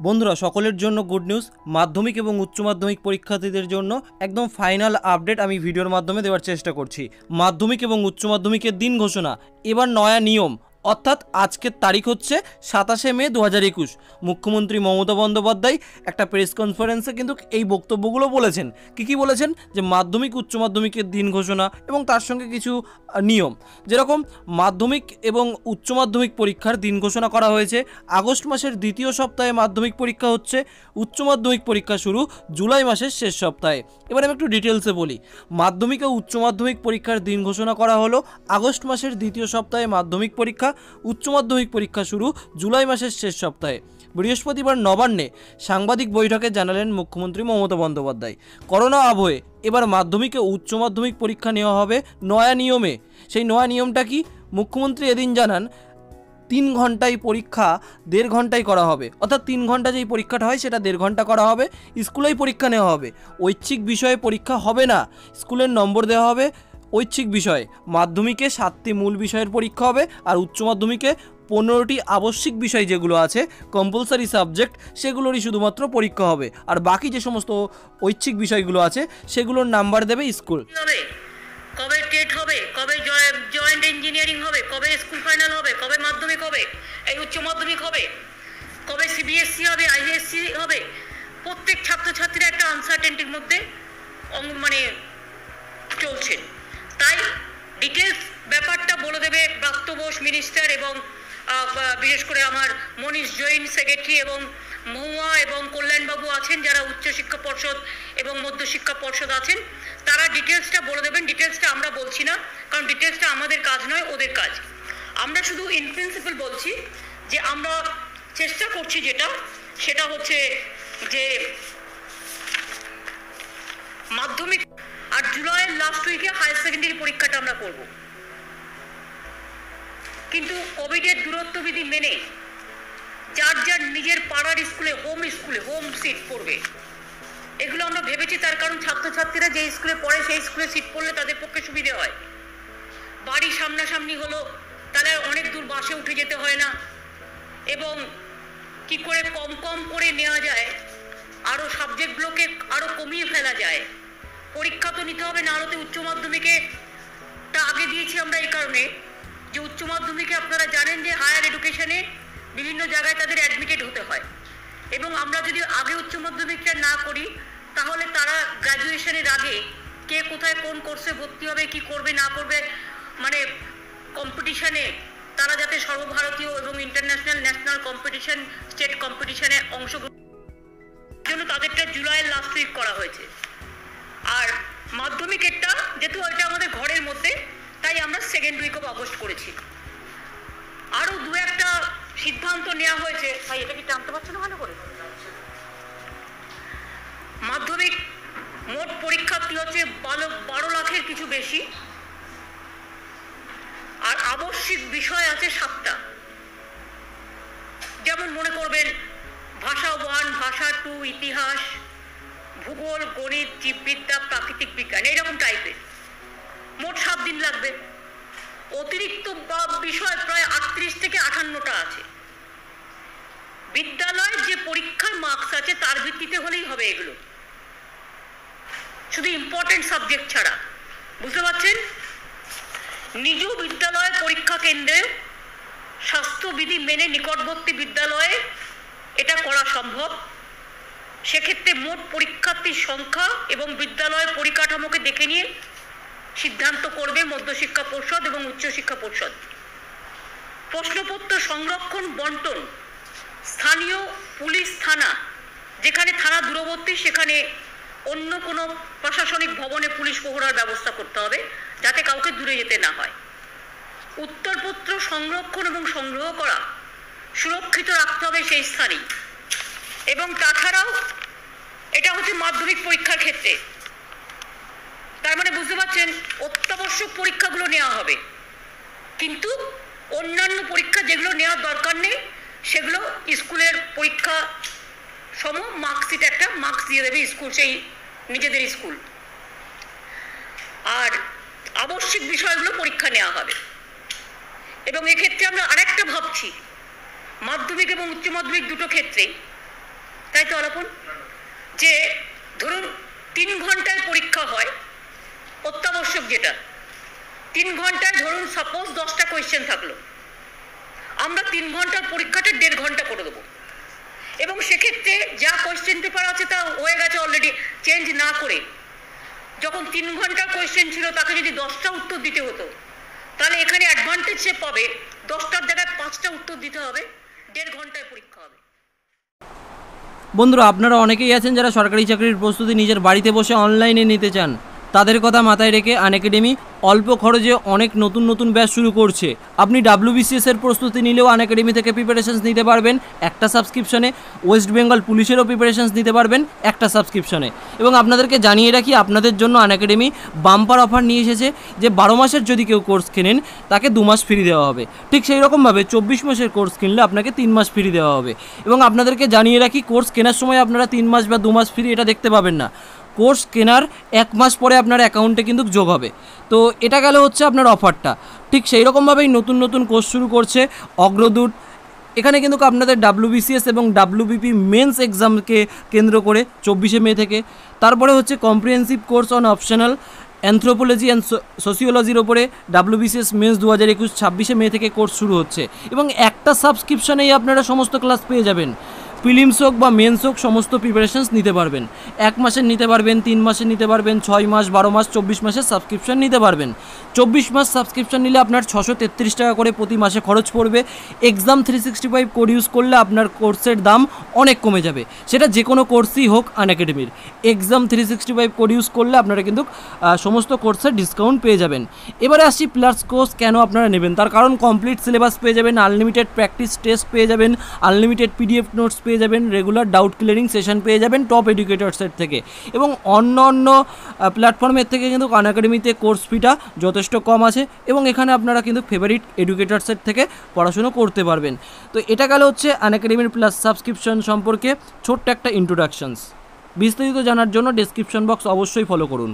বন্ধুরা, সকলের জন্য গুড নিউজ মাধ্যমিক এবং উচ্চ মাধ্যমিক পরীক্ষার্থীদের জন্য একদম ফাইনাল আপডেট আমি ভিডিওর মাধ্যমে দেওয়ার চেষ্টা করছি। মাধ্যমিক এবং উচ্চ মাধ্যমিকের দিন ঘোষণা, এবার নয়া নিয়ম অর্থাৎ আজকের তারিখ হচ্ছে সাতাশে মে দু হাজার একুশ। মুখ্যমন্ত্রী মমতা বন্দ্যোপাধ্যায় একটা প্রেস কনফারেন্সে কিন্তু এই বক্তব্যগুলো বলেছেন। কি কি বলেছেন? যে মাধ্যমিক, উচ্চ মাধ্যমিকের দিন ঘোষণা এবং তার সঙ্গে কিছু নিয়ম। যেরকম মাধ্যমিক এবং উচ্চ মাধ্যমিক পরীক্ষার দিন ঘোষণা করা হয়েছে। আগস্ট মাসের দ্বিতীয় সপ্তাহে মাধ্যমিক পরীক্ষা হচ্ছে। উচ্চ মাধ্যমিক পরীক্ষা শুরু জুলাই মাসের শেষ সপ্তাহে। এবার আমি একটু ডিটেলসে বলি। মাধ্যমিক ও উচ্চ মাধ্যমিক পরীক্ষার দিন ঘোষণা করা হলো আগস্ট মাসের দ্বিতীয় সপ্তাহে মাধ্যমিক পরীক্ষা। উচ্চ মাধ্যমিক পরীক্ষা শুরু জুলাই মাসের শেষ সপ্তাহে। বৃহস্পতিবার নবান্নে সাংবাদিক বৈঠকে জানালেন মুখ্যমন্ত্রী মমতা বন্দ্যোপাধ্যায়। করোনা আবহে এবার মাধ্যমিক উচ্চ মাধ্যমিক পরীক্ষা নেওয়া হবে নয়া নিয়মে। সেই নয়া নিয়মটা কি? মুখ্যমন্ত্রী এদিন জানান, তিন ঘন্টায় পরীক্ষা দেড় ঘন্টায় করা হবে। অর্থাৎ তিন ঘণ্টা যেই পরীক্ষাটা হয় সেটা দেড় ঘণ্টা করা হবে, স্কুলেই পরীক্ষা নেওয়া হবে। ঐচ্ছিক বিষয়ে পরীক্ষা হবে না, স্কুলের নম্বর দেওয়া হবে ঐচ্ছিক বিষয়ে। মাধ্যমিকে সাতটি মূল বিষয়ের পরীক্ষা হবে আর উচ্চ মাধ্যমিকে পনেরোটি আবশ্যিক বিষয় যেগুলো আছে কম্পালসারি সাবজেক্ট সেগুলোরই শুধুমাত্র পরীক্ষা হবে। আর বাকি যে সমস্ত ঐচ্ছিক বিষয়গুলো আছে, সেগুলোর নাম্বার দেবে স্কুল কবে টেট হবে? কবে জয়েন্ট ইঞ্জিনিয়ারিং হবে? কবে স্কুল ফাইনাল হবে? কবে মাধ্যমিক হবে? এই উচ্চ মাধ্যমিক হবে? কবে সিবিএসসি হবে? আইএসসি হবে? প্রত্যেক ছাত্রছাত্রীরা একটা আনসার্টেনটির মধ্যে মানে চলছেন তাই ডিটেলস ব্যাপারটা বলে দেবে ব্রাত্য বোস মিনিস্টার এবং বিশেষ করে আমার মনীষ জৈন সেক্রেটারি এবং মহুয়া এবং কল্যাণবাবু আছেন, যারা উচ্চশিক্ষা পর্ষদ এবং মধ্যশিক্ষা পর্ষদ আছেন, তারা ডিটেলসটা বলে দেবেন। ডিটেলসটা আমরা বলছি না, কারণ ডিটেলসটা আমাদের কাজ নয়, ওদের কাজ। আমরা শুধু ইন প্রিন্সিপাল বলছি যে আমরা চেষ্টা করছি যেটা, সেটা হচ্ছে যে মাধ্যমিক আর জুলাইয়ের লাস্ট উইকে হায়ার সেকেন্ডারি পরীক্ষাটা আমরা করব। কিন্তু কোভিডের দূরত্ব বিধি মেনে যার যার নিজের পাড়ার স্কুলে হোম স্কুলে হোম সিট পড়বে, এগুলো আমরা ভেবেছি তার কারণ ছাত্রছাত্রীরা যে স্কুলে পড়ে সেই স্কুলে সিট পড়লে তাদের পক্ষে সুবিধে হয়। বাড়ি সামনাসামনি হলো, তাহলে অনেক দূর বাসে উঠে যেতে হয় না। এবং কি করে কম কম করে নেওয়া যায় আরও সাবজেক্টগুলোকে আরও কমিয়ে ফেলা যায় পরীক্ষা তো নিতে হবে না আলোতে উচ্চ মাধ্যমিকে তা আগে দিয়েছি আমরা এই কারণে। যে উচ্চ মাধ্যমিকে আপনারা জানেন যে হায়ার এডুকেশনে বিভিন্ন জায়গায় তাদের অ্যাডমিটেড হতে হয়। এবং আমরা যদি আগে উচ্চ মাধ্যমিকটা না করি, তাহলে তারা গ্র্যাজুয়েশনের আগে কে কোথায় কোন কোর্সে ভর্তি হবে, কি করবে, না করবে মানে কম্পিটিশনে তারা যাতে সর্বভারতীয় এবং ইন্টারন্যাশনাল ন্যাশনাল কম্পিটিশন স্টেট কম্পিটিশনে অংশগ্রহণ জন্য তাদেরটা জুলাইয়ের লাস্ট উইক করা হয়েছে। আর মাধ্যমিকেরটা যেহেতু ওইটা আমাদের ঘরের মধ্যে, তাই আমরা সেকেন্ড উইক অফ আগস্ট করেছি। আরও দু একটা সিদ্ধান্ত নেওয়া হয়েছে। ভাই, এটা কি টানতে পারছ না ভালো করে? মাধ্যমিক মোট পরীক্ষার্থী হচ্ছে? বারো বারো লাখের কিছু বেশি। আর আবশ্যিক বিষয় আছে সাতটা। যেমন মনে করবেন, ভাষা ওয়ান ভাষা টু ইতিহাস ভূগোল, গণিত জীববিদ্যা প্রাকৃতিক বিজ্ঞান এইরকম টাইপের মোট সাত দিন লাগবে। অতিরিক্ত বিষয় প্রায় আটত্রিশ থেকে আটান্নটা আছে। বিদ্যালয়ের যে পরীক্ষার মার্কস আছে, তার ভিত্তিতে হলেই হবে এগুলো। শুধু ইম্পর্টেন্ট সাবজেক্ট ছাড়া। বুঝতে পারছেন? নিজ বিদ্যালয় পরীক্ষা কেন্দ্রে স্বাস্থ্যবিধি মেনে নিকটবর্তী বিদ্যালয়ে এটা করা সম্ভব। সেক্ষেত্রে মোট পরীক্ষার্থীর সংখ্যা এবং বিদ্যালয়ের পরিকাঠামোকে দেখে নিয়ে সিদ্ধান্ত করবে মধ্যশিক্ষা পর্ষদ এবং উচ্চশিক্ষা পর্ষদ। প্রশ্নপত্র সংরক্ষণ বন্টন স্থানীয় পুলিশ থানা, যেখানে থানা দূরবর্তী, সেখানে অন্য কোনো প্রশাসনিক ভবনে পুলিশ প্রহরার ব্যবস্থা করতে হবে যাতে কাউকে দূরে যেতে না হয়। উত্তরপত্র সংরক্ষণ এবং সংগ্রহ করা সুরক্ষিত রাখতে হবে সেই স্থানেই। এবং তাছাড়াও এটা হচ্ছে মাধ্যমিক পরীক্ষার ক্ষেত্রে। তার মানে বুঝতে পারছেন, অত্যাবশ্যক পরীক্ষাগুলো নেওয়া হবে। কিন্তু অন্যান্য পরীক্ষা যেগুলো নেওয়ার দরকার নেই, সেগুলো স্কুলের পরীক্ষা সম মার্কশিট একটা মার্কস দিয়ে দেবে স্কুল, সেই নিজেদের স্কুল। আর আবশ্যিক বিষয়গুলো পরীক্ষা নেওয়া হবে। এবং এক্ষেত্রে আমরা আরেকটা ভাবছি, মাধ্যমিক এবং উচ্চ মাধ্যমিক দুটো ক্ষেত্রেই তাই তো আলাপন যে ধরুন তিন ঘন্টায় পরীক্ষা হয়, অত্যাবশ্যক যেটা, তিন ঘন্টায় ধরুন সাপোজ দশটা কোয়েশ্চেন থাকল, আমরা তিন ঘণ্টার পরীক্ষাটা দেড় ঘণ্টা করে দেবো। এবং সেক্ষেত্রে যা কোয়েশ্চেন পেপার আছে তা হয়ে গেছে অলরেডি চেঞ্জ না করে। যখন তিন ঘণ্টার কোয়েশ্চেন ছিল, তাকে যদি দশটা উত্তর দিতে হতো, তাহলে এখানে অ্যাডভান্টেজ সে পাবে। দশটার জায়গায় পাঁচটা উত্তর দিতে হবে, দেড় ঘন্টায় পরীক্ষা হবে। বন্ধুরা আপনারা অনেকেই আছেন যারা সরকারি চাকরির প্রস্তুতি নিজের বাড়িতে বসে অনলাইনে নিতে চান। তাদের কথা মাথায় রেখে আনএকাডেমি অল্প খরচে অনেক নতুন নতুন ব্যাচ শুরু করছে। আপনি ডাব্লিউবিসিএস এর প্রস্তুতি নিলেও আনএকাডেমি থেকে প্রিপারেশনস নিতে পারবেন। একটা সাবস্ক্রিপশনে ওয়েস্ট বেঙ্গল পুলিশেরও প্রিপারেশনস নিতে পারবেন একটা সাবস্ক্রিপশনে এবং আপনাদেরকে জানিয়ে রাখি, আপনাদের জন্য আনএকাডেমি বাম্পার অফার নিয়ে এসেছে যে বারো মাসের যদি কেউ কোর্স কেনেন, তাকে দু মাস ফ্রি দেওয়া হবে। ঠিক সেই রকমভাবে চব্বিশ মাসের কোর্স কিনলে আপনাকে তিন মাস ফ্রি দেওয়া হবে। এবং আপনাদেরকে জানিয়ে রাখি কোর্স কেনার সময় আপনারা তিন মাস বা দু মাস ফ্রি এটা দেখতে পাবেন না। কোর্স কেনার এক মাস পরে আপনার অ্যাকাউন্টে কিন্তু যোগ হবে। তো এটা গেল হচ্ছে আপনার অফারটা। ঠিক সেই রকমভাবেই নতুন নতুন কোর্স শুরু করছে অগ্রদূত। এখানে কিন্তু আপনাদের ডাব্লিউবিসিএস এবং ডাব্লিউবিপি মেন্স এক্সামকে কেন্দ্র করে চব্বিশে মে থেকে। তারপরে হচ্ছে comprehensive course on optional anthropology and সোসিওলজির ওপরে ডাব্লিউবিসিএস মেন্স দু হাজার একুশ ছাব্বিশে মে থেকে কোর্স শুরু হচ্ছে। এবং একটা সাবস্ক্রিপশনেই আপনারা সমস্ত ক্লাস পেয়ে যাবেন। প্রিলিমস হোক বা মেন্স হোক সমস্ত প্রিপারেশনস নিতে পারবেন। এক মাসের নিতে পারবেন, তিন মাসের নিতে পারবেন, ছয় মাস, বারো মাস, চব্বিশ মাসের সাবস্ক্রিপশন নিতে পারবেন। চব্বিশ মাস সাবস্ক্রিপশন নিলে আপনার ছশো তেত্রিশ টাকা করে প্রতি মাসে খরচ পড়বে। Exam three sixty five code use করলে আপনার কোর্সের দাম অনেক কমে যাবে। সেটা যে কোনো কোর্সই হোক আন আনএকাডেমির exam three sixty five code use করলে আপনারা কিন্তু সমস্ত কোর্সের ডিসকাউন্ট পেয়ে যাবেন। এবারে আসছি প্লাস কোর্স কেন আপনারা নেবেন? তার কারণ কমপ্লিট সিলেবাস পেয়ে যাবেন আনলিমিটেড প্র্যাকটিস টেস্ট পেয়ে যাবেন আনলিমিটেড পিডিএফ নোটস পেয়ে যাবেন রেগুলার ডাউট ক্লিয়ারিং সেশন পেয়ে যাবেন টপ এডুকেটার্সের থেকে। এবং অন্য অন্য প্ল্যাটফর্মের থেকে কিন্তু আনএকাডেমিতে কোর্স ফিটা যথেষ্ট কম আছে এবং এখানে আপনারা কিন্তু ফেভারিট এডুকেটার্সের থেকে পড়াশুনো করতে পারবেন। তো এটা গেল হচ্ছে আনএকাডেমির প্লাস সাবস্ক্রিপশন সম্পর্কে ছোট্ট একটা ইন্ট্রোডাকশনস বিস্তারিত জানার জন্য ডেসক্রিপশন বক্স অবশ্যই ফলো করুন।